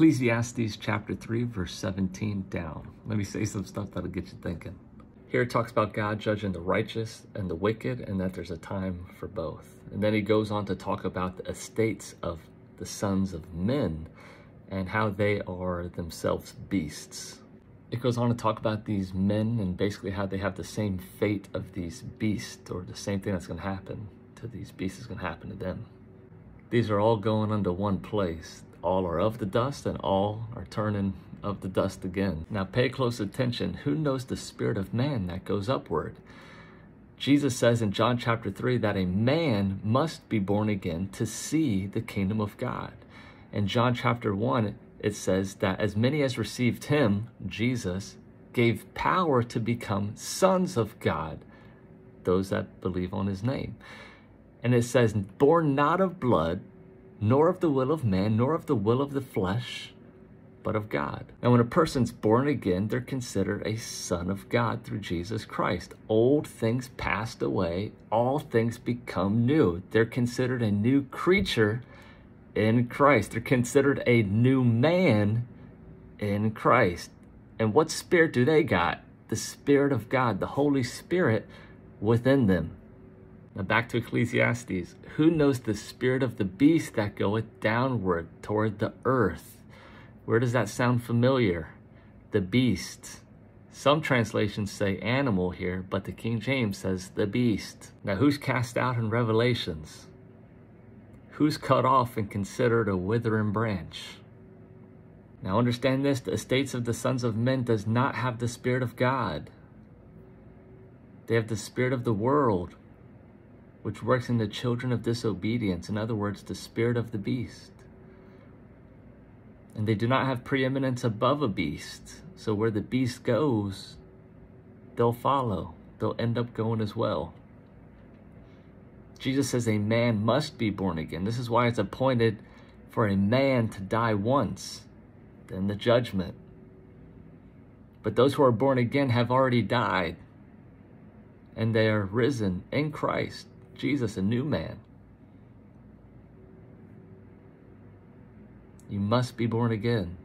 Ecclesiastes chapter 3, verse 17 down. Let me say some stuff that'll get you thinking. Here it talks about God judging the righteous and the wicked, and that there's a time for both. And then he goes on to talk about the estates of the sons of men and how they are themselves beasts. It goes on to talk about these men and basically how they have the same fate of these beasts, or the same thing that's going to happen to these beasts is going to happen to them. These are all going under one place. All are of the dust, and all are turning of the dust again. Now pay close attention. Who knows the spirit of man that goes upward? Jesus says in John chapter 3 that a man must be born again to see the kingdom of God. In John chapter 1, it says that as many as received him, Jesus, gave power to become sons of God, those that believe on his name. And it says, born not of blood, nor of the will of man, nor of the will of the flesh, but of God. And when a person's born again, they're considered a son of God through Jesus Christ. Old things passed away, all things become new. They're considered a new creature in Christ. They're considered a new man in Christ. And what spirit do they got? The Spirit of God, the Holy Spirit within them. Now back to Ecclesiastes. Who knows the spirit of the beast that goeth downward toward the earth? Where does that sound familiar? The beast. Some translations say animal here, but the King James says the beast. Now who's cast out in Revelations? who's cut off and considered a withering branch. Now understand this, the estates of the sons of men does not have the Spirit of God. They have the Spirit of the world, which works in the children of disobedience. In other words, the Spirit of the beast. And they do not have preeminence above a beast. So where the beast goes, they'll follow. They'll end up going as well. Jesus says a man must be born again. This is why it's appointed for a man to die once, then the judgment. But those who are born again have already died, and they are risen in Christ, Jesus, a new man. You must be born again.